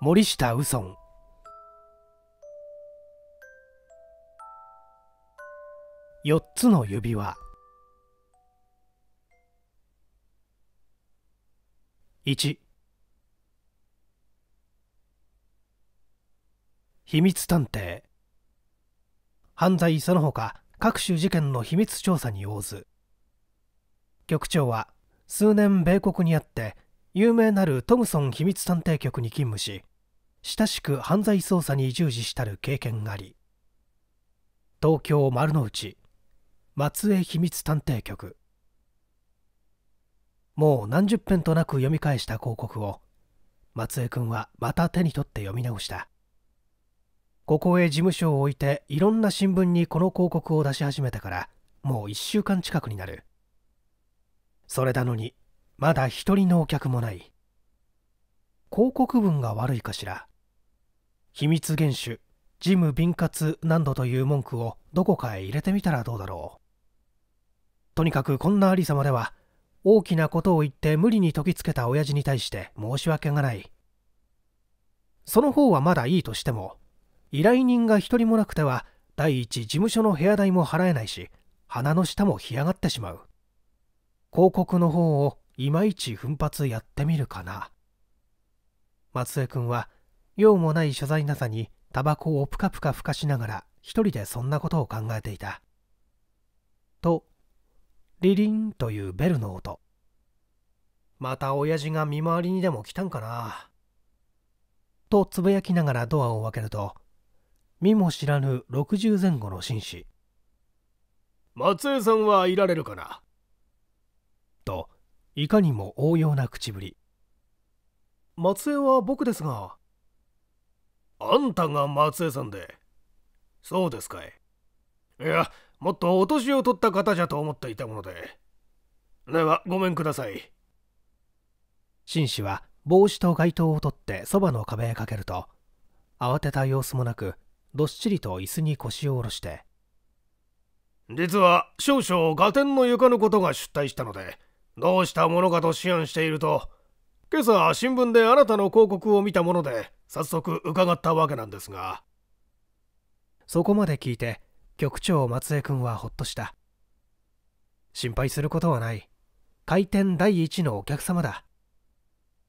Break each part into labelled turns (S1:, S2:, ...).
S1: 森下右尊4つの指輪。1秘密探偵。犯罪その他各種事件の秘密調査に応ず。局長は数年米国にあって有名なるトムソン秘密探偵局に勤務し親しく犯罪捜査に従事したる経験があり東京丸の内松江秘密探偵局。もう何十編となく読み返した広告を松江君はまた手に取って読み直した。ここへ事務所を置いていろんな新聞にこの広告を出し始めてからもう1週間近くになる。それなのにまだ一人のお客もない。広告文が悪いかしら。秘密厳守事務敏活何度という文句をどこかへ入れてみたらどうだろう。とにかくこんなありさまでは大きなことを言って無理に説きつけた親父に対して申し訳がない。その方はまだいいとしても依頼人が一人もなくては第一事務所の部屋代も払えないし鼻の下も干上がってしまう。広告の方をいまいち奮発やってみるかな。松江君は用もない所在なさにタバコをぷかぷかふかしながら一人でそんなことを考えていた。とリリンというベルの音。また親父が見回りにでも来たんかな。とつぶやきながらドアを開けると見も知らぬ60前後の紳士。
S2: 松江さんはいられるかな。
S1: といかにも応用な口ぶり。
S2: 松江は僕ですがあんたが松江さんで。そうですかい。いやもっとお年を取った方じゃと思っていたもので。ではごめんください。
S1: 紳士は帽子と街灯を取ってそばの壁へかけると慌てた様子もなくどっしりと椅子に腰を下ろして。
S2: 実は少々合点の床のことが出退したのでどうしたものかと思案していると今朝新聞であなたの広告を見たもので早速伺ったわけなんですが。
S1: そこまで聞いて局長松江君はほっとした。心配することはない。開店第一のお客様だ。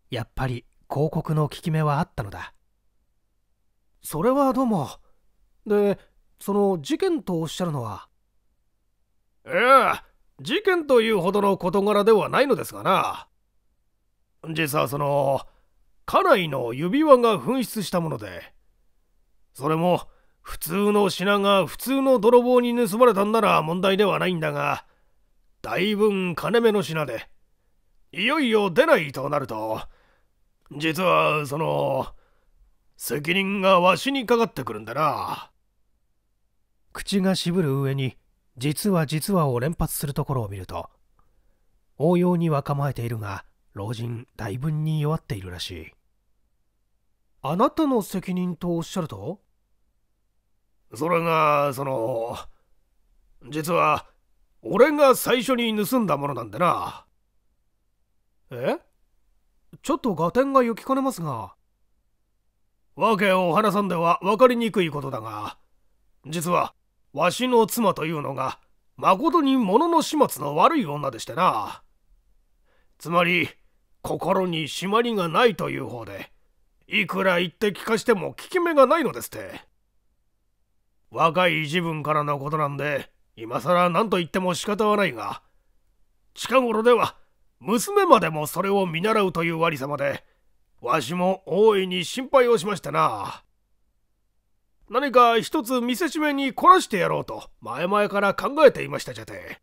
S1: やっぱり広告の効き目はあったのだ。それはどうも。でその事件とおっしゃるのは？い
S2: や事件というほどの事柄ではないのですがな実はその家内の指輪が紛失したものでそれも普通の品が普通の泥棒に盗まれたんなら問題ではないんだが、だいぶん金目の品で、いよいよ出ないとなると、実はその、責任がわしにかかってくるんだな。
S1: 口が渋る上に、実は実はを連発するところを見ると、応用には構えているが、老人大分に弱っているらしい。あなたの責任とおっしゃると？
S2: それが、その、実は、俺が最初に盗んだものなんでな。
S1: え？ちょっと合点が行きかねますが。
S2: わけを話さんでは分かりにくいことだが、実は、わしの妻というのが、誠に物の始末の悪い女でしてな。つまり、心に締まりがないという方で、いくら言って聞かしても効き目がないのですって。若い自分からのことなんで今更何と言っても仕方はないが近頃では娘までもそれを見習うというありさまでわしも大いに心配をしましたな何か一つ見せしめに凝らしてやろうと前々から考えていましたじゃて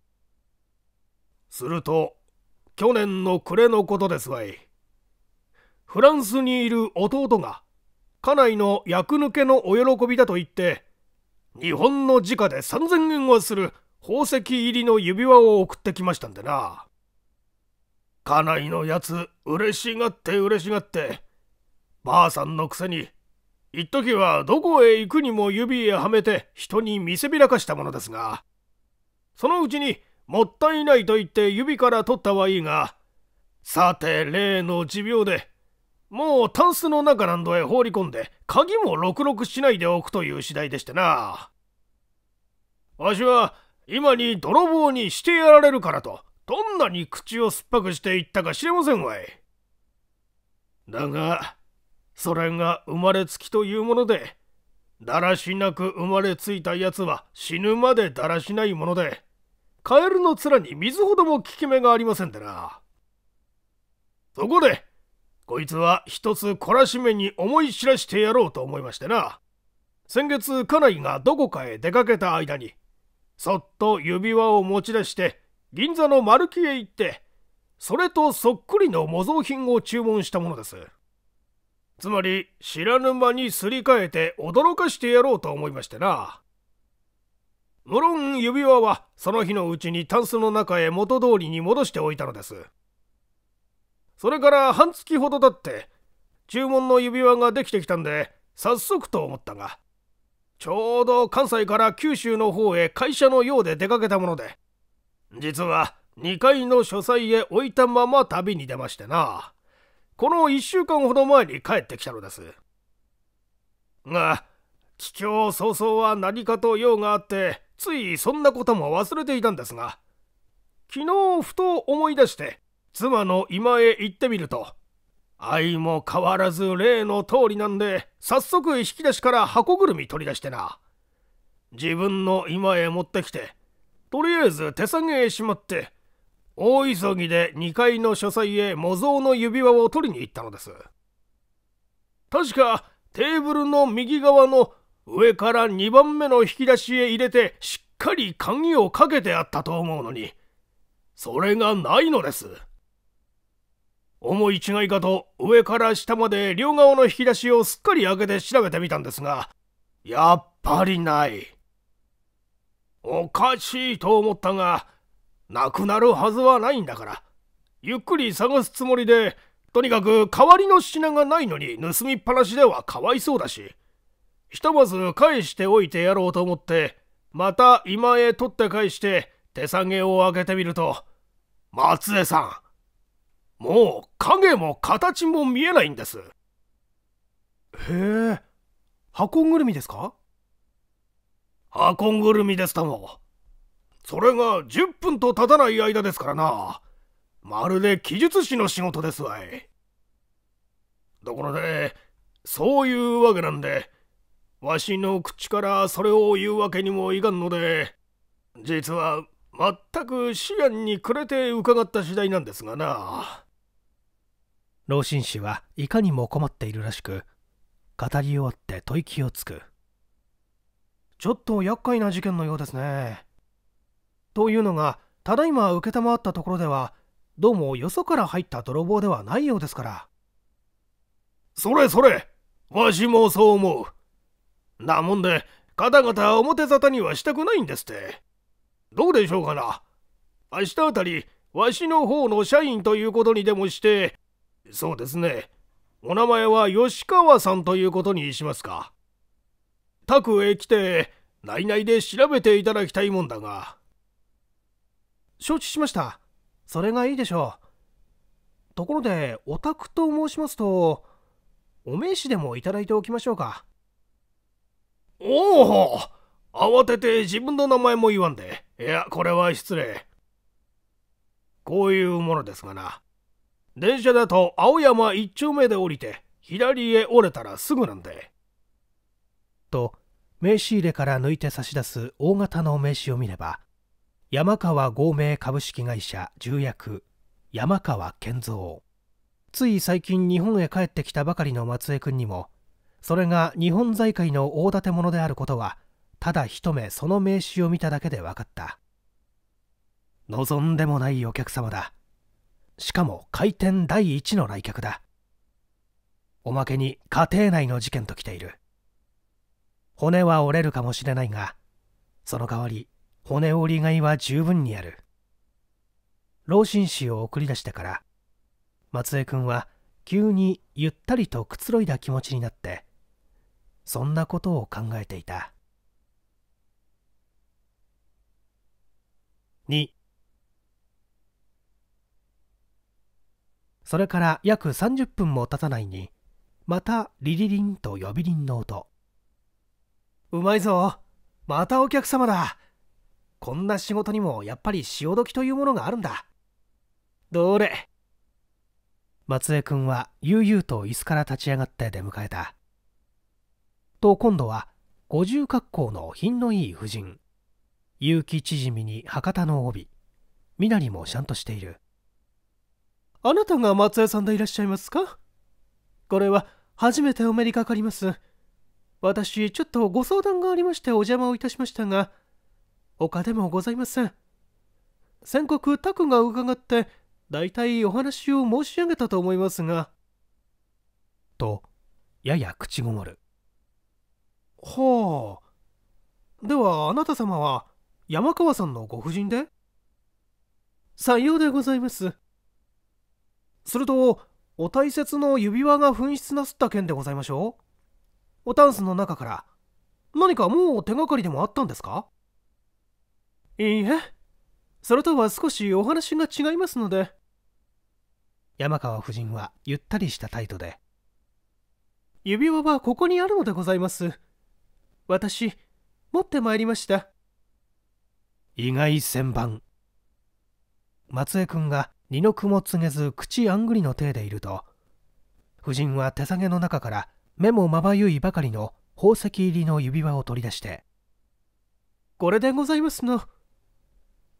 S2: すると去年の暮れのことですわいフランスにいる弟が家内の役抜けのお喜びだと言って日本の時価で3000円はする宝石入りの指輪を送ってきましたんでな。家内のやつ嬉しがって嬉しがってばあさんのくせに一時はどこへ行くにも指へはめて人に見せびらかしたものですがそのうちにもったいないと言って指から取ったはいいがさて例の持病でもうタンスの中なんどへ放り込んで鍵もろくろくしないでおくという次第でしてな。わしは今に泥棒にしてやられるからとどんなに口を酸っぱくして言ったか知れませんわい。だがそれが生まれつきというものでだらしなく生まれついたやつは死ぬまでだらしないものでカエルの面に水ほども効き目がありませんでな。そこでこいつは一つ懲らしめに思い知らしてやろうと思いましてな。先月家内がどこかへ出かけた間にそっと指輪を持ち出して銀座の丸木へ行ってそれとそっくりの模造品を注文したものです。つまり知らぬ間にすり替えて驚かしてやろうと思いましてな。無論指輪はその日のうちにタンスの中へ元通りに戻しておいたのです。それから半月ほど経って注文の指輪ができてきたんで早速と思ったがちょうど関西から九州の方へ会社のようで出かけたもので実は2階の書斎へ置いたまま旅に出ましてな。この1週間ほど前に帰ってきたのです。が帰郷早々は何かと用があってついそんなことも忘れていたんですが昨日ふと思い出して妻の居間へ行ってみると愛も変わらず例の通りなんで早速引き出しから箱ぐるみ取り出してな。自分の居間へ持ってきてとりあえず手提げへしまって大急ぎで2階の書斎へ模造の指輪を取りに行ったのです。確かテーブルの右側の上から2番目の引き出しへ入れてしっかり鍵をかけてあったと思うのにそれがないのです。思い違いかと上から下まで両側の引き出しをすっかり開けて調べてみたんですがやっぱりない。おかしいと思ったがなくなるはずはないんだからゆっくり探すつもりでとにかく代わりの品がないのに盗みっぱなしではかわいそうだしひとまず返しておいてやろうと思ってまた今へ取って返して手提げを開けてみると松江さんもう影も形も見えないんです。へ
S1: え。箱ぐるみですか？
S2: 箱ぐるみですとも。それが10分と経たない間ですからな。まるで記述師の仕事ですわい。ところでそういうわけなんでわしの口からそれを言うわけにもいかんので実は全く思案に暮れて伺った次第なんですがな。
S1: 老紳士はいかにも困っているらしく語り終わって吐息をつく。ちょっと厄介な事件のようですね。というのがただいま承ったところではどうもよそから入った泥棒ではないようですから。
S2: それそれわしもそう思うなもんで方々表沙汰にはしたくないんですって。どうでしょうかな。明日あたりわしの方の社員ということにでもしてそうですね。お名前は吉川さんということにしますか。宅へ来て内々で調べていただきたいもんだが。
S1: 承知しました。それがいいでしょう。ところでお宅と申しますとお名刺でもいただいておきましょうか。
S2: おお慌てて自分の名前も言わんで。いやこれは失礼。こういうものですがな。電車だと青山一丁目で降りて左へ折れたらすぐなんで。
S1: と名刺入れから抜いて差し出す大型の名刺を見れば山川合名株式会社重役山川健三。つい最近日本へ帰ってきたばかりの松江君にもそれが日本財界の大建物であることはただ一目その名刺を見ただけで分かった。望んでもないお客様だ。しかも開店第一の来客だ。おまけに家庭内の事件と来ている。骨は折れるかもしれないが、その代わり骨折りがいは十分にある。老紳士を送り出してから、松江君は急にゆったりとくつろいだ気持ちになって、そんなことを考えていた。2それから約30分も経たないにまたリリリンと呼び鈴の音。
S2: うまいぞ。またお客様だ。こんな仕事にもやっぱり潮時というものがあるんだ。どれ。
S1: 松江君は悠々と椅子から立ち上がって出迎えた。と今度は五十格好の品のいい婦人。結城縮みに博多の帯。身なりもしゃんとしている。
S2: あなたが松江さんでいらっしゃいますか？これは初めてお目にかかります。私ちょっとご相談がありましてお邪魔をいたしましたが他でもございません。先刻タクが伺って大体お話を申し上げたと思いますが。
S1: とやや口ごもる
S2: はあ。ではあなた様は山川さんのご婦人で？さようでございます。するとお大切の指輪が紛失なすった件でございましょう。おタンスの中から何かもう手がかりでもあったんですか？いいえ。それとは少しお話が違いますので。
S1: 山川夫人はゆったりした態度で。
S2: 指輪はここにあるのでございます。私持ってまいりました
S1: 意外千番松江君が二の句も告げず口あんぐりの体でいると夫人は手提げの中から目もまばゆいばかりの宝石入りの指輪を取り出して「
S2: これでございますの。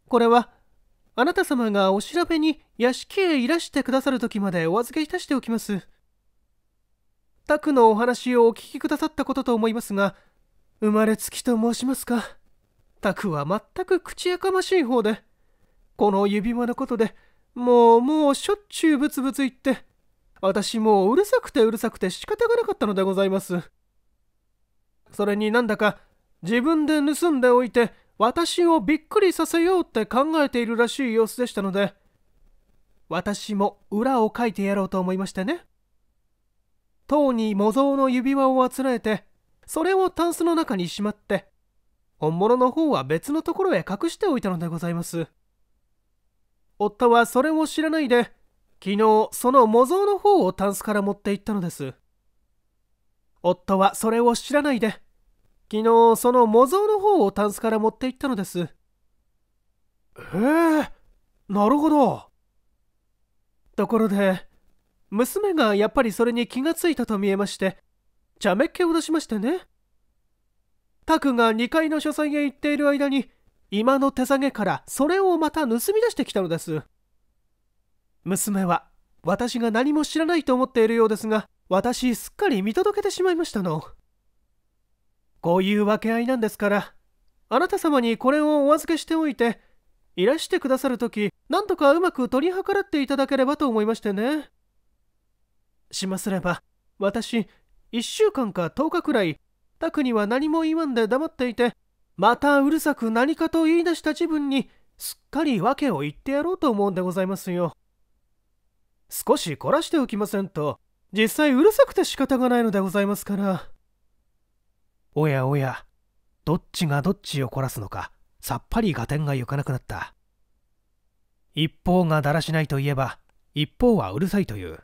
S2: これはあなた様がお調べに屋敷へいらしてくださる時までお預けいたしておきます。宅のお話をお聞きくださったことと思いますが生まれつきと申しますか。宅は全く口やかましい方で。この指輪のことでもうもうしょっちゅうブツブツ言って私もううるさくてうるさくて仕方がなかったのでございます。それになんだか自分で盗んでおいて私をびっくりさせようって考えているらしい様子でしたので私も裏を書いてやろうと思いましてね。塔に模造の指輪をあつらえてそれをタンスの中にしまって本物の方は別のところへ隠しておいたのでございます。夫はそれを知らないで昨日その模造の方をタンスから持って行ったのです。夫はそれを知らないで昨日その模造の方をタンスから持って行ったのです。へえなるほど。ところで娘がやっぱりそれに気がついたと見えまして茶目っ気を出しましてね。タクが2階の書斎へ行っている間に今の手提げからそれをまた盗み出してきたのです。娘は私が何も知らないと思っているようですが私すっかり見届けてしまいましたの。こういう分け合いなんですからあなた様にこれをお預けしておいていらしてくださる時なんとかうまく取り計らっていただければと思いましてね。しますれば私1週間か10日くらい。タクには何も言わんで黙っていてまたうるさく何かと言い出した自分にすっかり訳を言ってやろうと思うんでございますよ。少し凝らしておきませんと実際うるさくて仕方がないのでございますから。
S1: おやおやどっちがどっちを凝らすのかさっぱり合点がいかなくなった。一方がだらしないといえば一方はうるさいという。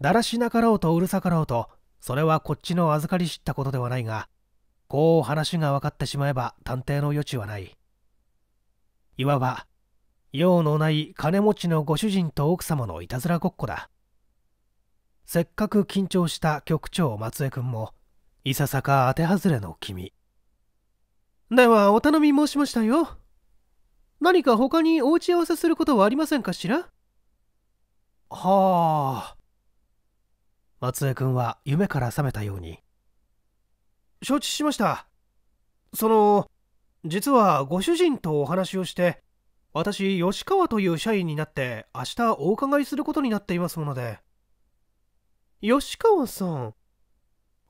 S1: だらしなかろうとうるさかろうとそれはこっちの預かり知ったことではないがこう話が分かってしまえば探偵の余地はない。いわば用のない金持ちのご主人と奥様のいたずらごっこだ。せっかく緊張した局長松江君もいささか当て外れの君。
S2: ではお頼み申しましたよ。何か他にお打ち合わせすることはありませんかしら？
S1: はあ。松江君は夢から覚めたように。
S2: 承知しました。その実はご主人とお話をして私吉川という社員になって明日お伺いすることになっていますもので。吉川さん。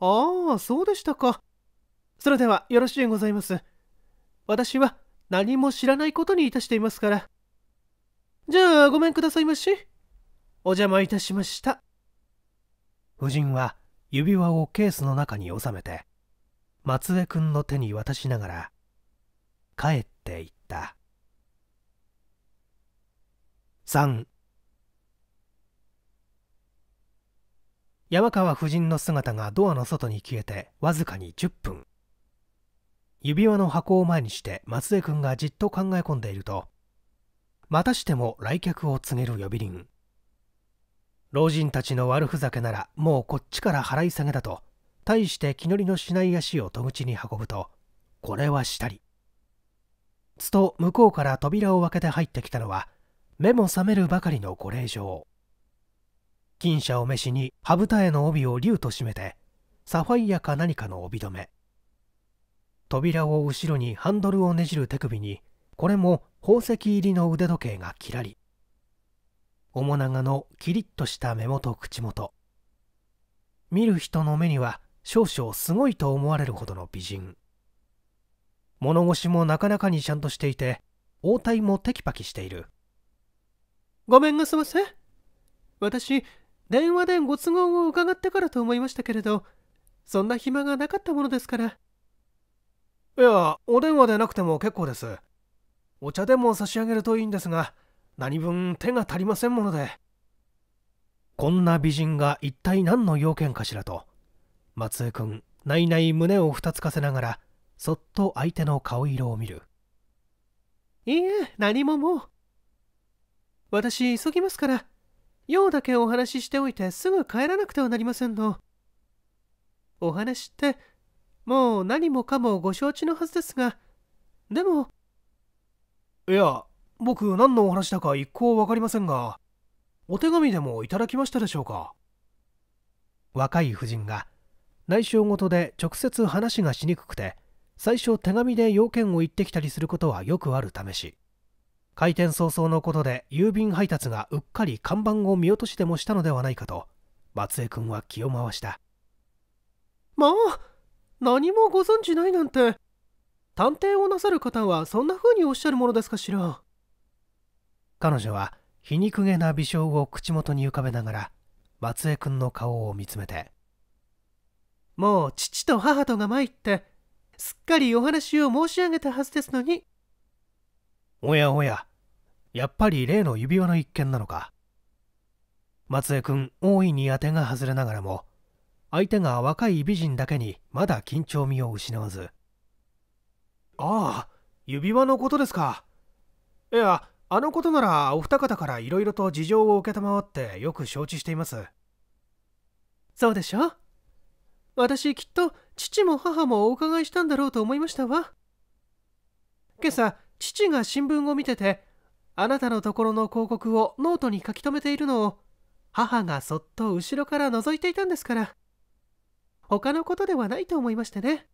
S2: ああそうでしたか。それではよろしゅうございます。私は何も知らないことにいたしていますから。じゃあごめんくださいまし。お邪魔いたしました。
S1: 夫人は指輪をケースの中に収めて松江君の手に渡しながら帰っていった。3山川夫人の姿がドアの外に消えてわずかに10分。指輪の箱を前にして松江君がじっと考え込んでいるとまたしても来客を告げる呼び鈴。老人たちの悪ふざけならもうこっちから払い下げだと。大して気乗りのしない足を戸口に運ぶとこれはしたり。つと向こうから扉を開けて入ってきたのは目も覚めるばかりのご令嬢。金車を召しに羽二重の帯を竜と締めてサファイアか何かの帯留め。扉を後ろにハンドルをねじる手首にこれも宝石入りの腕時計がきらり。面長のキリッとした目元口元。見る人の目には少々すごいと思われるほどの美人。物腰もなかなかにちゃんとしていて応対もテキパキしている。
S3: ごめんなさませ。私電話でご都合を伺ってからと思いましたけれどそんな暇がなかったものですから。
S2: いやお電話でなくても結構です。お茶でも差し上げるといいんですが何分手が足りませんもので。
S1: こんな美人が一体何の要件かしらと。松江君ないない胸をふたつかせながらそっと相手の顔色を見る。
S3: いいえ何ももう。私急ぎますから用だけお話ししておいてすぐ帰らなくてはなりませんの。お話ってもう何もかもご承知のはずですがでも。
S2: いや僕何のお話だか一向分かりませんがお手紙でもいただきましたでしょうか？
S1: 若い夫人が内緒ごとで直接話がしにくくて最初手紙で要件を言ってきたりすることはよくある試し開店早々のことで郵便配達がうっかり看板を見落としでもしたのではないかと松江君は気を回した。
S3: まあ何もご存じないなんて探偵をなさる方はそんな風におっしゃるものですかしら？
S1: 彼女は皮肉げな微笑を口元に浮かべながら松江君の顔を見つめて
S3: もう父と母とが参ってすっかりお話を申し上げたはずですのに
S1: おやおややっぱり例の指輪の一件なのか松江君大いに当てが外れながらも相手が若い美人だけにまだ緊張味を失わず
S2: ああ指輪のことですか。いやあのことならお二方からいろいろと事情を承ってよく承知しています。
S3: そうでしょ私きっと父も母もお伺いしたんだろうと思いましたわ。今朝父が新聞を見ててあなたのところの広告をノートに書き留めているのを母がそっと後ろから覗いていたんですから。他のことではないと思いましてね。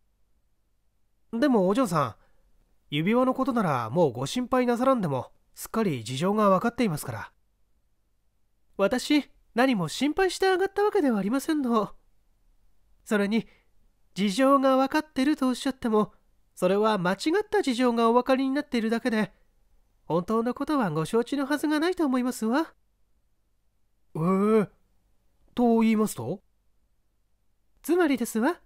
S2: でもお嬢さん指輪のことならもうご心配なさらんでもすっかり事情が分かっていますから。
S3: 私何も心配してあがったわけではありませんの。それに事情が分かってるとおっしゃってもそれは間違った事情がお分かりになっているだけで本当のことはご承知のはずがないと思いますわ。
S2: ええー、と言いますと？
S3: つまりですわ。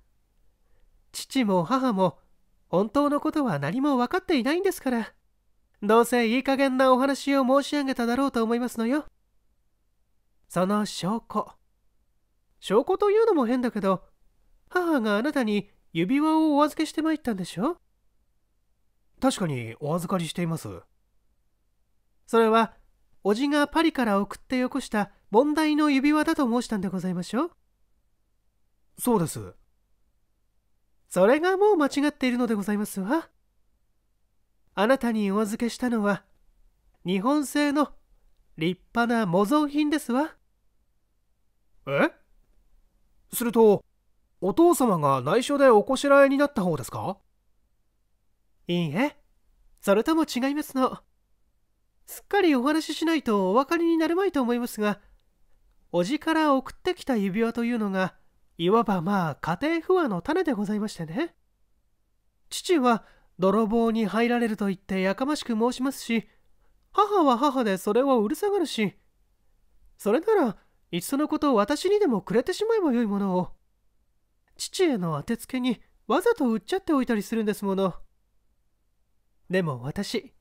S3: 父も母も本当のことは何も分かっていないんですからどうせいい加減なお話を申し上げただろうと思いますのよ。その証拠。証拠というのも変だけど母があなたに指輪をお預けしてまいったんでしょ？
S2: 確かにお預かりしています。
S3: それはおじがパリから送ってよこした問題の指輪だと申したんでございましょう。
S2: そうです。
S3: それがもう間違っているのでございますわ。あなたにお預けしたのは日本製の立派な模造品ですわ。
S2: え？するとお父様が内緒でおこしらえになった方ですか？
S3: いいえそれとも違いますの。すっかりお話ししないとお分かりになるまいと思いますがおじから送ってきた指輪というのがいわばまあ家庭不和の種でございましてね。父は泥棒に入られると言ってやかましく申しますし母は母でそれをうるさがるしそれならいっそのこと私にでもくれてしまえばよいものを父への当てつけにわざと売っちゃっておいたりするんですものでも私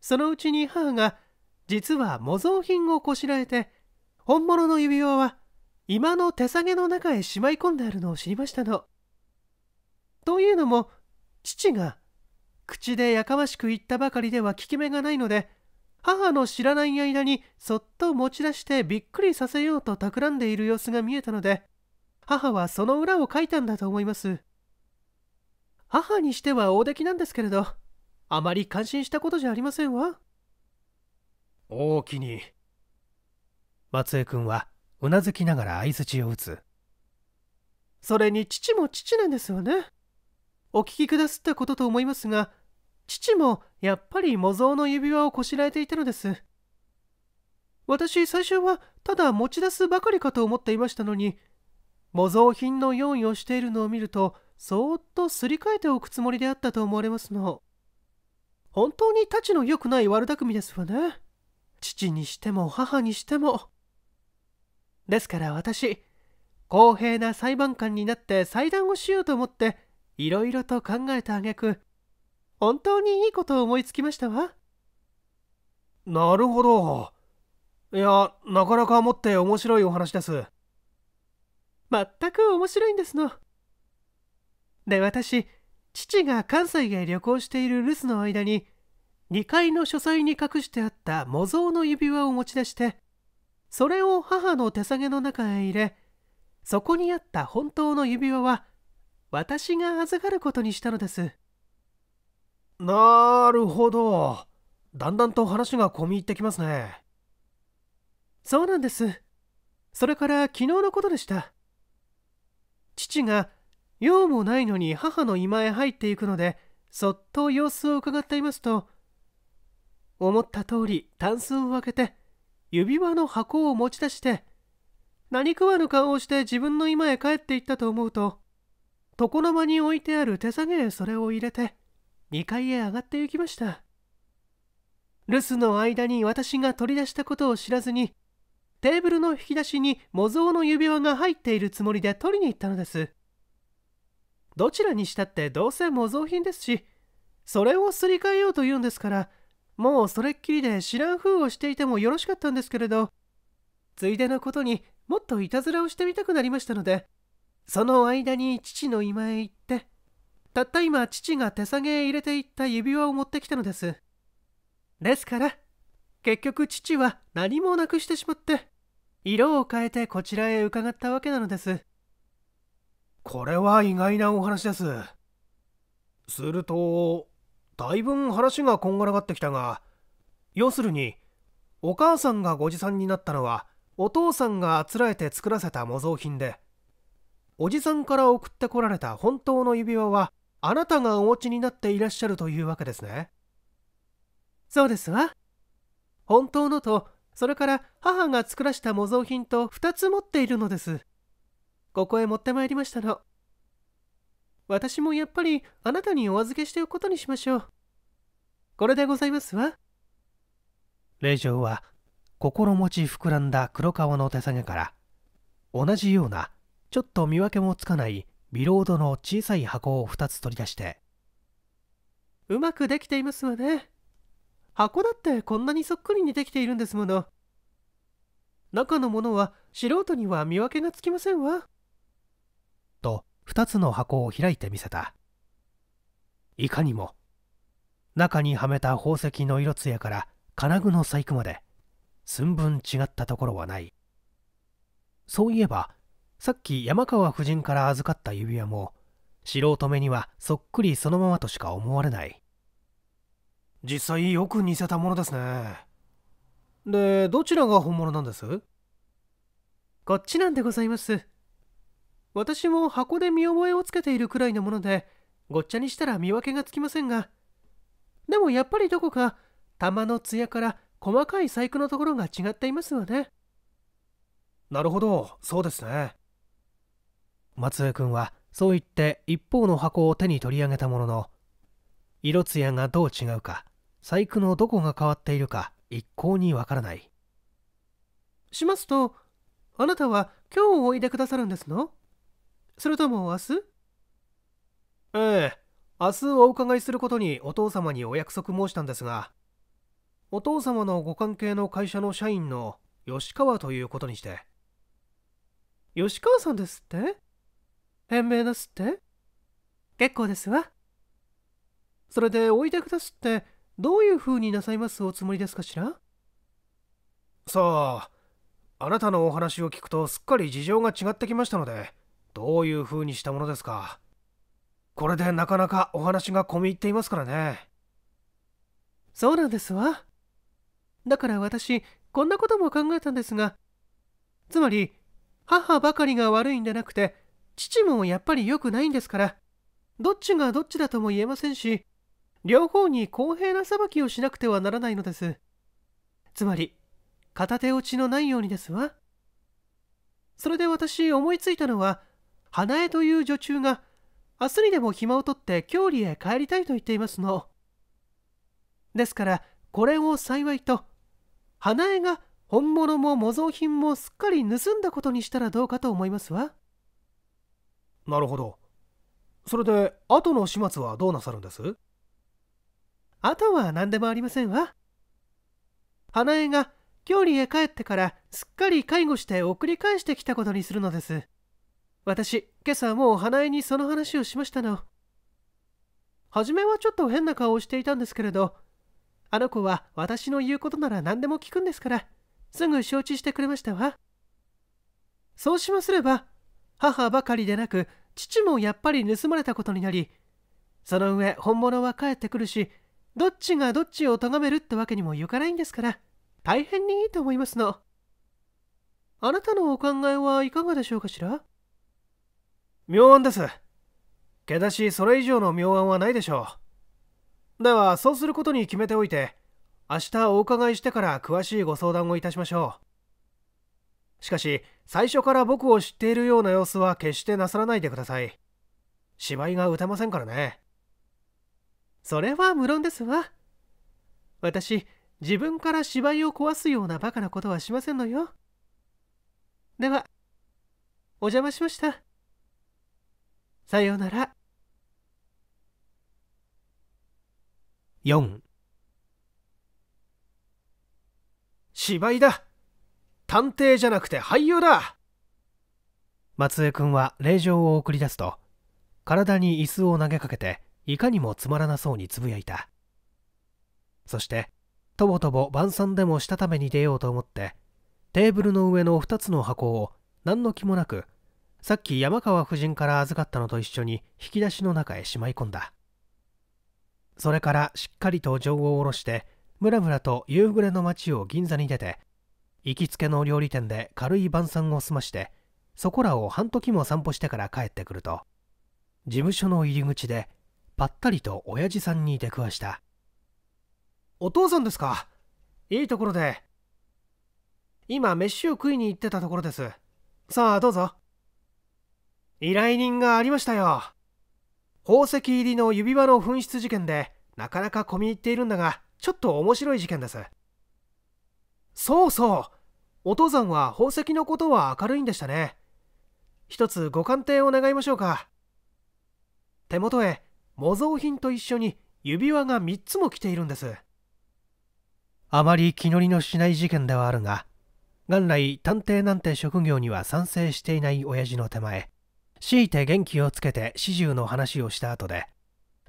S3: そのうちに母が実は模造品をこしらえて本物の指輪は今の手提げの中へしまい込んであるのを知りましたの。というのも父が口でやかましく言ったばかりでは効き目がないので母の知らない間にそっと持ち出してびっくりさせようと企んでいる様子が見えたので母はその裏を書いたんだと思います。母にしては大出来なんですけれどあまり感心したことじゃありませんわ。
S2: 大きに。
S1: 松江君はうなずきながら相づちを打つ。
S3: それに父も父なんですわね。お聞きくだすったことと思いますが父もやっぱり模造の指輪をこしらえていたのです。私最初はただ持ち出すばかりかと思っていましたのに模造品の用意をしているのを見るとそーっとすり替えておくつもりであったと思われますの。本当に太刀の良くない悪巧みですわね。父にしても母にしても。ですから私公平な裁判官になって裁断をしようと思っていろいろと考えた挙句本当にいいことを思いつきましたわ。
S2: なるほど。いやなかなかもって面白いお話です。
S3: 全く面白いんですの。で私父が関西へ旅行している留守の間に2階の書斎に隠してあった模造の指輪を持ち出してそれを母の手提げの中へ入れそこにあった本当の指輪は私が預かることにしたのです
S2: なるほど。だんだんと話が込み入ってきますね。
S3: そうなんです。それから昨日のことでした。父が用もないのに母の居間へ入っていくので、そっと様子を伺っていますと、思った通りタンスを開けて、指輪の箱を持ち出して、何食わぬ顔をして自分の居間へ帰っていったと思うと、床の間に置いてある手提げへそれを入れて、2階へ上がって行きました。留守の間に私が取り出したことを知らずにテーブルの引き出しに模造の指輪が入っているつもりで取りに行ったのです。どちらにしたってどうせ模造品ですしそれをすり替えようと言うんですからもうそれっきりで知らん風をしていてもよろしかったんですけれどついでのことにもっといたずらをしてみたくなりましたのでその間に父の居間へ行ってたった今父が手提げへ入れていった指輪を持ってきたのです。ですから結局父は何もなくしてしまって色を変えてこちらへ伺ったわけなのです。
S2: これは意外なお話です。するとだいぶ話がこんがらがってきたが要するにお母さんがご持参になったのはお父さんがあつらえて作らせた模造品でおじさんから送ってこられた本当の指輪はあなたがお持ちになっていらっしゃるというわけですね。
S3: そうですわ。本当のとそれから母が作らした模造品と2つ持っているのです。ここへ持ってまいりましたの。私もやっぱりあなたにお預けしておくことにしましょう。これでございますわ。
S1: 令嬢は心持ち膨らんだ黒革の手提げから同じようなちょっと見分けもつかないビロードの小さい箱を2つ取り出して
S3: うまくできていますわね。箱だってこんなにそっくりにできているんですもの。中のものは素人には見分けがつきませんわ。
S1: と2つの箱を開いてみせた。いかにも中にはめた宝石の色艶から金具の細工まで寸分違ったところはない。そういえばさっき山川夫人から預かった指輪も素人目にはそっくりそのままとしか思われない。
S2: 実際よく似せたものですね。でどちらが本物なんです？
S3: こっちなんでございます。私も箱で見覚えをつけているくらいのものでごっちゃにしたら見分けがつきませんが。でもやっぱりどこか玉の艶から細かい細工のところが違っていますわね。
S2: なるほどそうですね
S1: 松江君はそう言って一方の箱を手に取り上げたものの色艶がどう違うか細工のどこが変わっているか一向にわからない。
S3: しますとあなたは今日おいでくださるんですの？それとも明日？
S2: ええ明日お伺いすることにお父様にお約束申したんですがお父様のご関係の会社の社員の吉川ということにして。
S3: 吉川さんですって？変名ですって？結構ですわ。それで置いてくだすってどういう風になさいますおつもりですかしら？
S2: さああなたのお話を聞くとすっかり事情が違ってきましたのでどういう風にしたものですか？これでなかなかお話が込み入っていますからね。
S3: そうなんですわ。だから私こんなことも考えたんですがつまり母ばかりが悪いんでなくて父もやっぱり良くないんですから。どっちがどっちだとも言えませんし両方に公平な裁きをしなくてはならないのです。つまり片手落ちのないようにですわ。それで私思いついたのは花江という女中が明日にでも暇を取って郷里へ帰りたいと言っていますの。ですからこれを幸いと花江が本物も模造品もすっかり盗んだことにしたらどうかと思いますわ。
S2: なるほど。それで後の始末はどうなさるんです？
S3: あとは何でもありませんわ。花江が郷里へ帰ってからすっかり介護して送り返してきたことにするのです。私今朝もう花江にその話をしましたの。初めはちょっと変な顔をしていたんですけれどあの子は私の言うことなら何でも聞くんですからすぐ承知してくれましたわ。そうしますれば母ばかりでなく父もやっぱり盗まれたことになりその上本物は帰ってくるしどっちがどっちを咎めるってわけにもいかないんですから大変にいいと思いますの。あなたのお考えはいかがでしょうかしら？
S2: 妙案です。けだしそれ以上の妙案はないでしょう。ではそうすることに決めておいて明日お伺いしてから詳しいご相談をいたしましょう。しかし最初から僕を知っているような様子は決してなさらないでください。芝居が打てませんからね。
S3: それは無論ですわ。私自分から芝居を壊すようなバカなことはしませんのよ。ではお邪魔しました。さようなら。
S1: 4
S2: 芝居だ探偵じゃなくて俳優だ。
S1: 松江君は令状を送り出すと体に椅子を投げかけていかにもつまらなそうにつぶやいた。そしてとぼとぼ晩餐でもしたために出ようと思ってテーブルの上の2つの箱を何の気もなくさっき山川夫人から預かったのと一緒に引き出しの中へしまい込んだ。それからしっかりと情を下ろしてむらむらと夕暮れの街を銀座に出て行きつけの料理店で軽い晩餐を済ましてそこらを半時も散歩してから帰ってくると事務所の入り口でぱったりと親父さんに出くわした。
S2: お父さんですか？いいところで。今飯を食いに行ってたところです。さあどうぞ。依頼人がありましたよ。宝石入りの指輪の紛失事件でなかなか込み入っているんだがちょっと面白い事件です。そうそう。お父さんは宝石のことは明るいんでしたね。一つご鑑定を願いましょうか。手元へ模造品と一緒に指輪が3つも来ているんです。
S1: あまり気乗りのしない事件ではあるが元来探偵なんて職業には賛成していない親父の手前強いて元気をつけて始終の話をした後で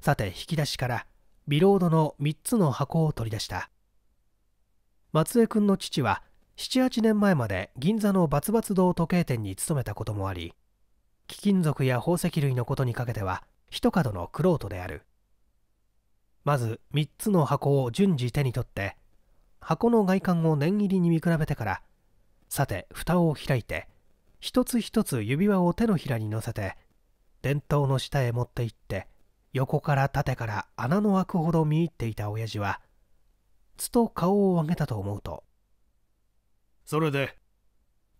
S1: さて引き出しからビロードの3つの箱を取り出した。松江君の父は78年前まで銀座のバツバツ堂時計店に勤めたこともあり貴金属や宝石類のことにかけては一角の玄人である。まず3つの箱を順次手に取って箱の外観を念入りに見比べてからさて蓋を開いて一つ一つ指輪を手のひらに乗せて電灯の下へ持って行って横から縦から穴の開くほど見入っていた親父はつと顔を上げたと思うと。
S2: それで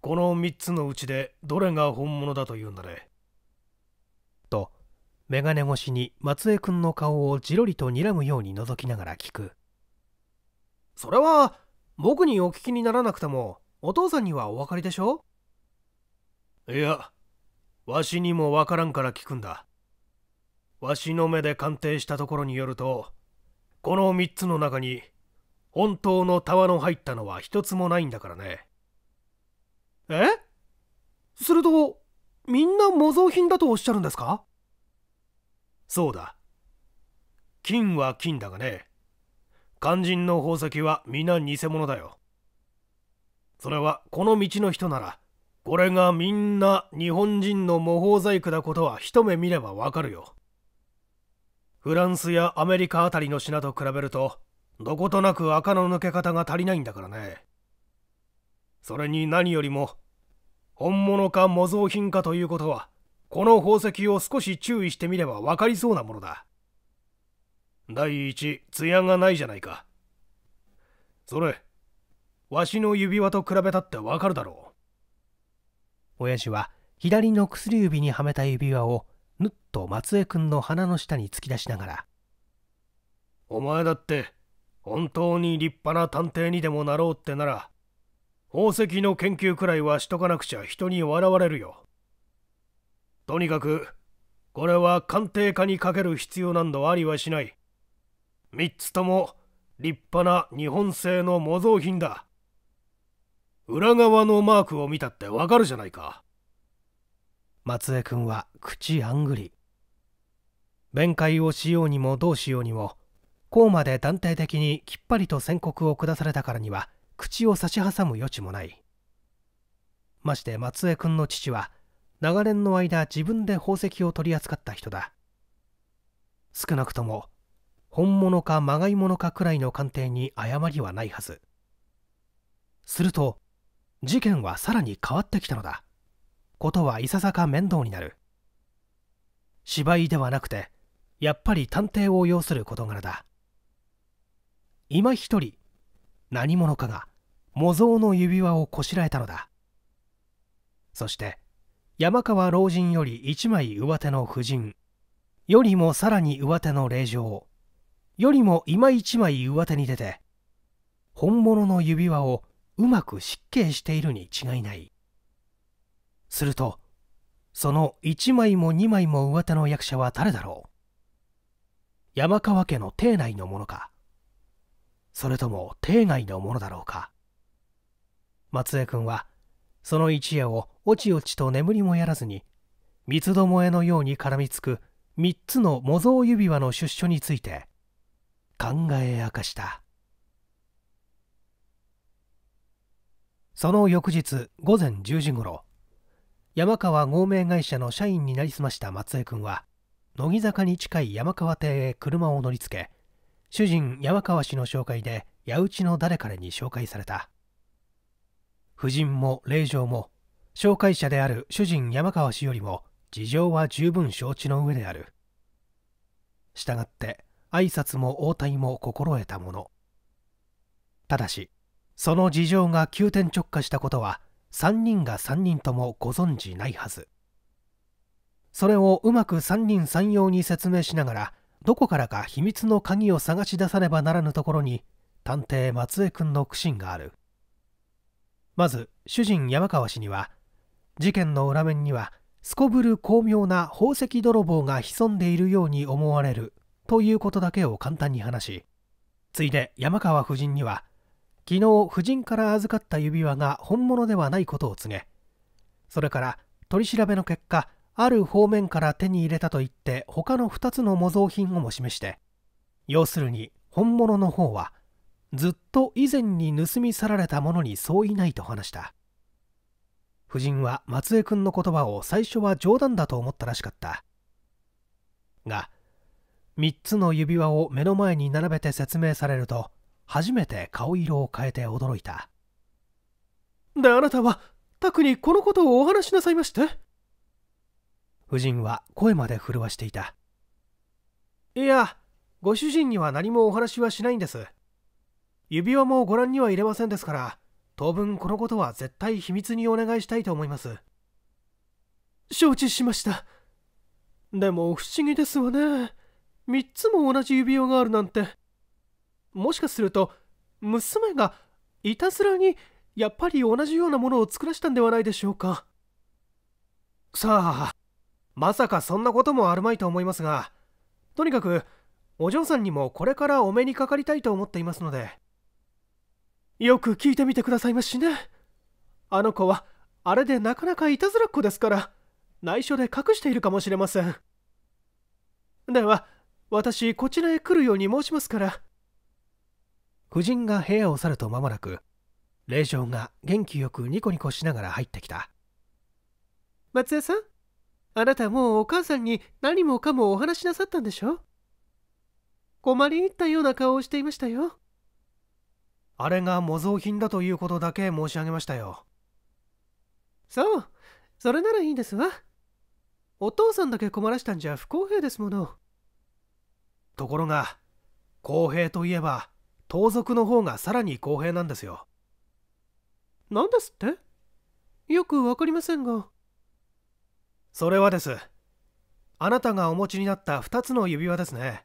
S2: この3つのうちでどれが本物だというんだね？
S1: と眼鏡越しに松江君の顔をじろりと睨むように覗きながら聞く。
S2: それは僕にお聞きにならなくてもお父さんにはお分かりでしょ？いやわしにもわからんから聞くんだ。わしの目で鑑定したところによるとこの3つの中に本当のタワの入ったのは一つもないんだからね。え？するとみんな模造品だとおっしゃるんですか？そうだ。金は金だがね。肝心の宝石は皆偽物だよ。それはこの道の人ならこれがみんな日本人の模倣細工だことは一目見ればわかるよ。フランスやアメリカあたりの品と比べるとどことなく垢の抜け方が足りないんだからね。それに何よりも本物か模造品かということはこの宝石を少し注意してみれば分かりそうなものだ。第一艶がないじゃないか。それわしの指輪と比べたってわかるだろう。
S1: 親父は左の薬指にはめた指輪をぬっと松江君の鼻の下に突き出しながら「
S2: お前だって本当に立派な探偵にでもなろうってなら宝石の研究くらいはしとかなくちゃ人に笑われるよ。とにかくこれは鑑定家にかける必要などありはしない。3つとも立派な日本製の模造品だ。裏側のマークを見たってわかるじゃないか。
S1: 松江君は口あんぐり。弁解をしようにもどうしようにも、こうまで断定的にきっぱりと宣告を下されたからには、口を差し挟む余地もない。まして松江君の父は長年の間自分で宝石を取り扱った人だ。少なくとも本物かまがい物かくらいの鑑定に誤りはないはず。すると事件はさらに変わってきたのだ。ことはいささか面倒になる。芝居ではなくてやっぱり探偵を要する事柄だ。今一人何者かが模造の指輪をこしらえたのだ。そして山川老人より一枚上手の婦人よりもさらに上手の令嬢よりも今一枚上手に出て本物の指輪をうまく失敬しているに違いない。するとその一枚も二枚も上手の役者は誰だろう？山川家の邸内のものか？それとも邸外のものだろうか？松江君はその一夜をおちおちと眠りもやらずに三つどもえのように絡みつく三つの模造指輪の出所について考え明かした。その翌日午前10時ごろ山川合名会社の社員になりすました松江君は乃木坂に近い山川邸へ車を乗りつけ主人山川氏の紹介で八内の誰彼に紹介された。夫人も令嬢も紹介者である主人山川氏よりも事情は十分承知の上である。したがって挨拶も応対も心得たもの。ただしその事情が急転直下したことは3人が3人ともご存じないはず。それをうまく3人三様に説明しながらどこからか秘密の鍵を探し出さねばならぬところに探偵松江君の苦心がある。まず主人山川氏には事件の裏面にはすこぶる巧妙な宝石泥棒が潜んでいるように思われるということだけを簡単に話しついで山川夫人には昨日夫人から預かった指輪が本物ではないことを告げそれから取り調べの結果ある方面から手に入れたと言って他の2つの模造品をも示して要するに本物の方はずっと以前に盗み去られたものに相違ないと話した。夫人は松江君の言葉を最初は冗談だと思ったらしかった。が3つの指輪を目の前に並べて説明されると初めて顔色を変えて驚いた。
S3: であなたは拓にこのことをお話しなさいまして。
S1: 夫人は声まで震わしていた。
S3: いやご主人には何もお話はしないんです。指輪もご覧には入れませんですから当分このことは絶対秘密にお願いしたいと思います。承知しました。でも不思議ですわね。3つも同じ指輪があるなんて。もしかすると娘がいたずらにやっぱり同じようなものを作らしたんではないでしょうか。さあまさかそんなこともあるまいと思いますがとにかくお嬢さんにもこれからお目にかかりたいと思っていますので。よく聞いてみてくださいましね。あの子はあれでなかなかいたずらっ子ですから内緒で隠しているかもしれません。では私こちらへ来るように申しますから。
S1: 夫人が部屋を去ると間もなく令嬢が元気よくニコニコしながら入ってきた。
S3: 松江さんあなたもうお母さんに何もかもお話しなさったんでしょ？困り入ったような顔をしていましたよ。
S1: あれが模造品だということだけ申し上げましたよ。
S3: そう。それならいいんですわ。お父さんだけ困らしたんじゃ不公平ですもの。
S1: ところが公平といえば盗賊の方がさらに公平なんですよ。
S3: 何ですって？よくわかりませんが
S1: それはです。あなたがお持ちになった2つの指輪ですね。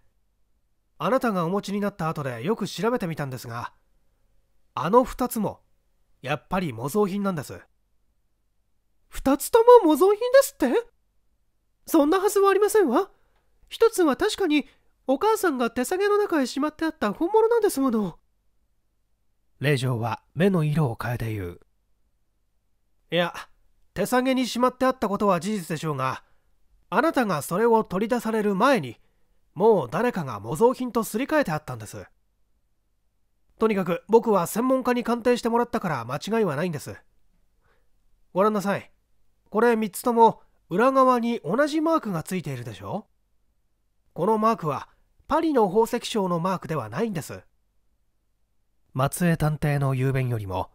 S1: あなたがお持ちになった後でよく調べてみたんですがあの2つもやっぱり模造品なんです。
S3: 2つとも模造品ですって？そんなはずはありませんわ。一つは確かにお母さんが手提げの中へしまってあった本物なんですもの。
S1: 令嬢は目の色を変えて言う。いや手提げにしまってあったことは事実でしょうがあなたがそれを取り出される前にもう誰かが模造品とすり替えてあったんです。とにかく僕は専門家に鑑定してもらったから間違いはないんです。ご覧なさい。これ3つとも裏側に同じマークがついているでしょこのマークはパリの宝石商のマークではないんです。松江探偵の雄弁よりも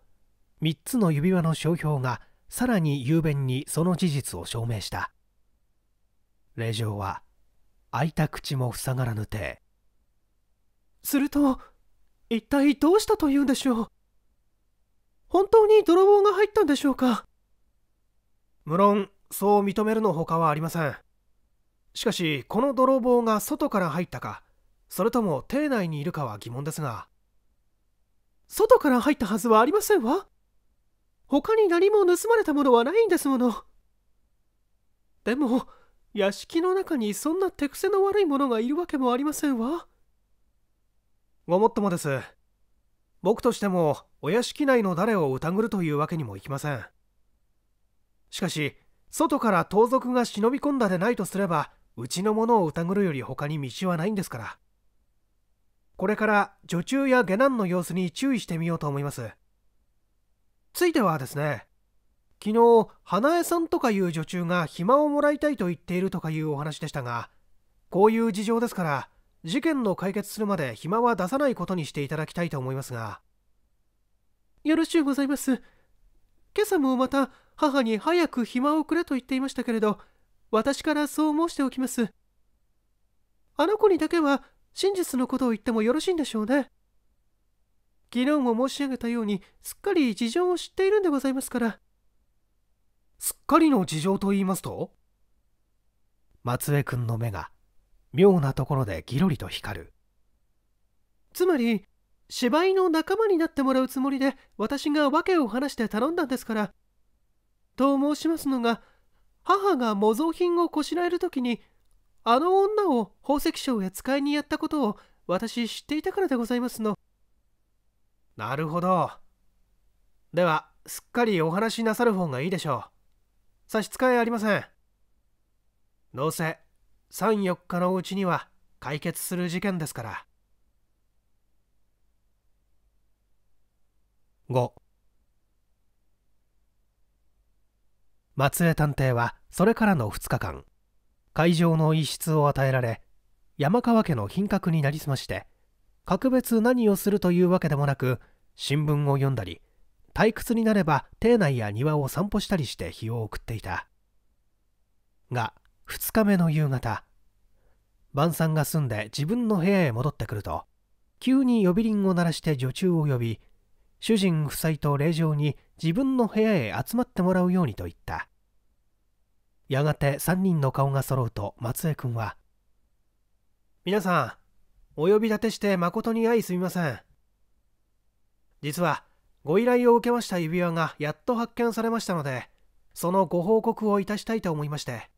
S1: 3つの指輪の商標がさらに雄弁にその事実を証明した。令嬢は開いた口も塞がらぬて
S3: すると一体どうしたというんでしょう？本当に泥棒が入ったんでしょうか？
S1: 無論そう認めるのほかはありません。しかしこの泥棒が外から入ったかそれとも邸内にいるかは疑問ですが。
S3: 外から入ったはずはありませんわ。他に何も盗まれたものはないんですもの。でも屋敷の中にそんな手癖の悪い者がいるわけもありませんわ。
S1: ごもっともです。僕としてもお屋敷内の誰を疑るというわけにもいきません。しかし外から盗賊が忍び込んだでないとすればうちの者を疑るより他に道はないんですから。これから女中や下男の様子に注意してみようと思います。ついてはですね昨日花江さんとかいう女中が暇をもらいたいと言っているとかいうお話でしたがこういう事情ですから事件の解決するまで暇は出さないことにしていただきたいと思いますが。
S3: よろしゅうございます。今朝もまた母に早く暇をくれと言っていましたけれど私からそう申しておきます。あの子にだけは真実のことを言ってもよろしいんでしょうね。昨日も申し上げたようにすっかり事情を知っているんでございますから。
S1: すっかりの事情と言いますと？松江君の目が妙なところでギロリと光る。
S3: つまり芝居の仲間になってもらうつもりで私が訳を話して頼んだんですから。と申しますのが母が模造品をこしらえる時にあの女を宝石商へ使いにやったことを私知っていたからでございますの。
S1: なるほど。ではすっかりお話しなさる方がいいでしょう。差し支えありません。どうせ34日のうちには解決する事件ですから。5松江探偵はそれからの2日間会場の一室を与えられ山川家の品格になりすまして格別何をするというわけでもなく新聞を読んだり退屈になれば邸内や庭を散歩したりして日を送っていた。が2日目の夕方晩さんが住んで自分の部屋へ戻ってくると急に呼び鈴を鳴らして女中を呼び主人夫妻と令嬢に自分の部屋へ集まってもらうようにと言った。やがて3人の顔が揃うと松江君は「皆さんお呼び立てして誠に相すみません。実はご依頼を受けました指輪がやっと発見されましたのでそのご報告をいたしたいと思いまして。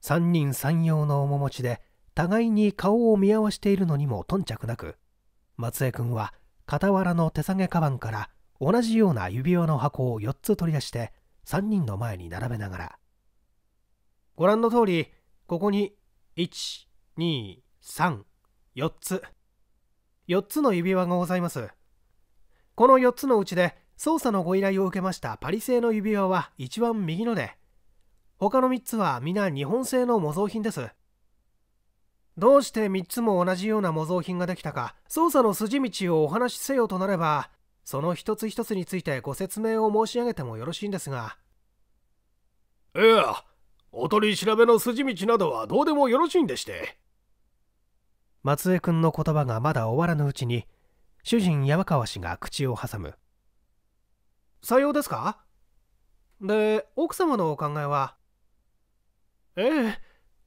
S1: 三人三様の面持ちで互いに顔を見合わしているのにも頓着なく松江君は傍らの手提げカバンから同じような指輪の箱を4つ取り出して3人の前に並べながら。ご覧の通りここに123 4つ。4つの指輪がございます。この4つのうちで操作のご依頼を受けましたパリ製の指輪は一番右ので他の3つは皆日本製の模造品です。どうして3つも同じような模造品ができたか操作の筋道をお話しせよとなればその一つ一つについてご説明を申し上げてもよろしいんですが。
S2: いやお取り調べの筋道などはどうでもよろしいんでして。
S1: 松江君の言葉がまだ終わらぬうちに主人山川氏が口を挟む。さようですか？で奥様のお考えは？ええ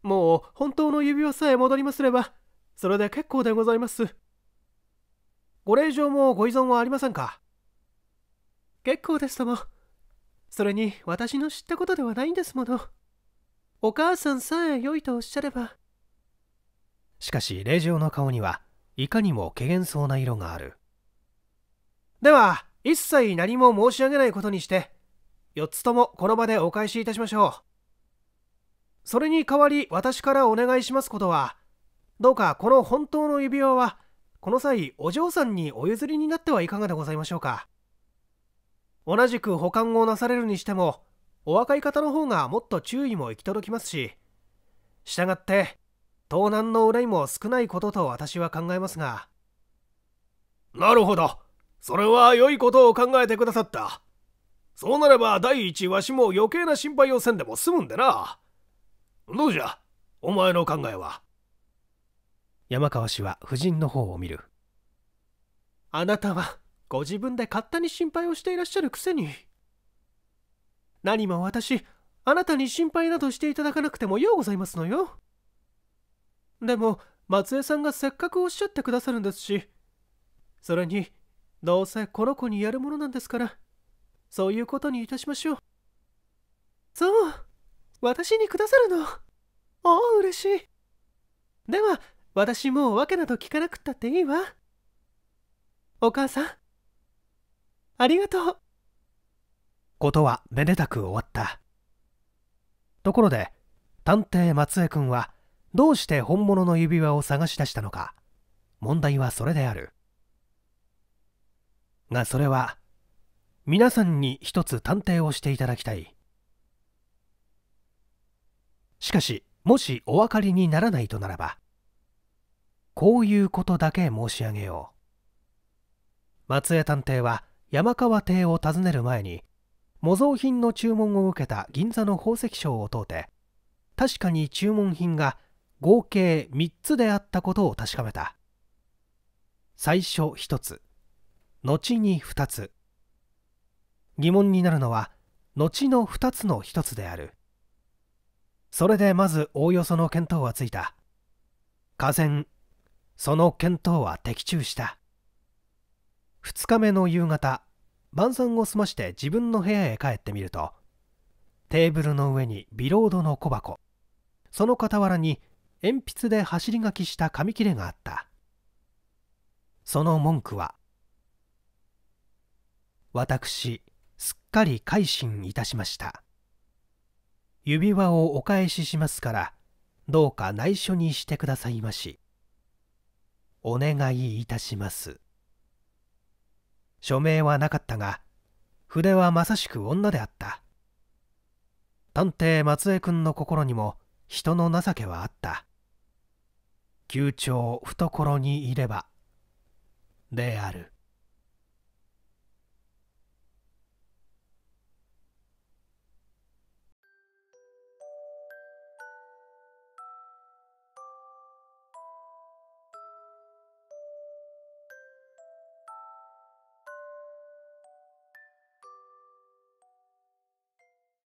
S1: もう本当の指輪さえ戻りますればそれで結構でございます。ご令状もご依存はありませんか？結構ですとも。それに私の知ったことではないんですもの。お母さんさえ良いとおっしゃればしかし令嬢の顔にはいかにも怪げそうな色がある。では一切何も申し上げないことにして4つともこの場でお返しいたしましょう。それに代わり私からお願いしますことはどうかこの本当の指輪はこの際お嬢さんにお譲りになってはいかがでございましょうか。同じく保管をなされるにしてもお若い方の方がもっと注意も行き届きますししたがって盗難の憂いも少ないことと私は考えますが。
S2: なるほど。それは良いことを考えてくださった。そうなれば第一わしも余計な心配をせんでも済むんでな。どうじゃお前の考えは？
S1: 山川氏は夫人の方を見る。
S3: あなたはご自分で勝手に心配をしていらっしゃるくせに。何も私あなたに心配などしていただかなくてもようございますのよでも松江さんがせっかくおっしゃってくださるんですしそれにどうせこの子にやるものなんですからそういうことにいたしましょうそう私にくださるのおお嬉しいでは私もう訳など聞かなくったっていいわ。お母さん、ありがとう。
S1: ことはめでたく終わった。ところで、探偵松江君はどうして本物の指輪を探し出したのか。問題はそれである。がそれは、皆さんに一つ探偵をしていただきたい。しかし、もしお分かりにならないとならば、こういうことだけ申し上げよう松江探偵は山川邸を訪ねる前に模造品の注文を受けた銀座の宝石商を通って確かに注文品が合計3つであったことを確かめた。最初1つ。後に2つ。疑問になるのは後の2つの1つである。それでまずおおよその見当はついた。河川その見当は的中した。2日目の夕方晩餐を済まして自分の部屋へ帰ってみるとテーブルの上にビロードの小箱その傍らに鉛筆で走り書きした紙切れがあった。その文句は「私すっかり改心いたしました。指輪をお返ししますからどうか内緒にしてくださいまし」お願いいたします。署名はなかったが筆はまさしく女であった。探偵松江君の心にも人の情けはあった。宮長懐にいればである